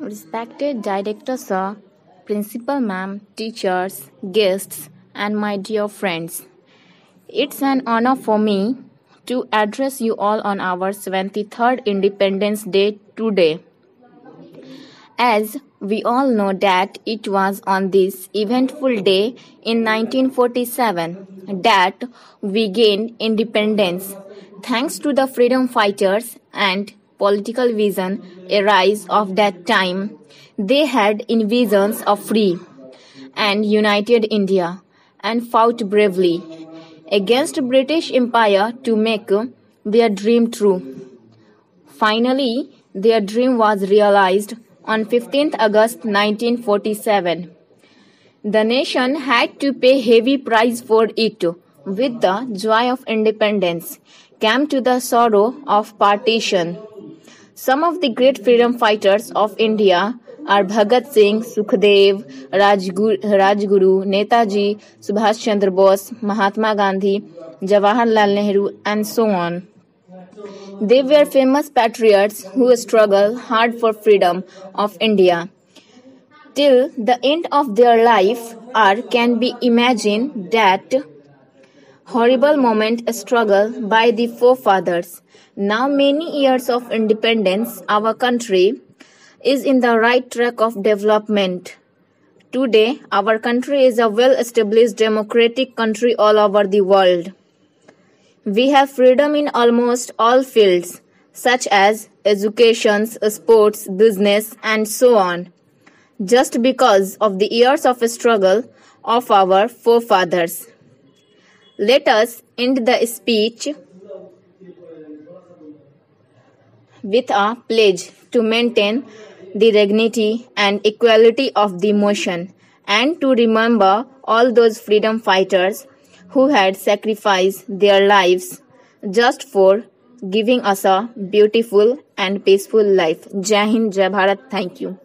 Respected Director Sir, Principal Ma'am, teachers, guests, and my dear friends. It's an honor for me to address you all on our 73rd Independence Day today. As we all know that it was on this eventful day in 1947 that we gained independence thanks to the freedom fighters and political vision arise of that time, they had visions of free and united India and fought bravely against British Empire to make their dream true. Finally, their dream was realized on 15th August 1947. The nation had to pay heavy price for it with the joy of independence came to the sorrow of partition. Some of the great freedom fighters of India are Bhagat Singh, Sukhdev, Rajguru, Rajguru Netaji, Subhash Chandra Bose, Mahatma Gandhi, Jawaharlal Nehru, and so on. They were famous patriots who struggled hard for freedom of India. Till the end of their life, or can be imagined that horrible moment a struggle by the forefathers. Now, many years of independence, our country is in the right track of development. Today, our country is a well established democratic country all over the world. We have freedom in almost all fields, such as education, sports, business, and so on, just because of the years of struggle of our forefathers. Let us end the speech with a pledge to maintain the dignity and equality of the motion and to remember all those freedom fighters who had sacrificed their lives just for giving us a beautiful and peaceful life. Jai Hind, Jai Bharat. Thank you.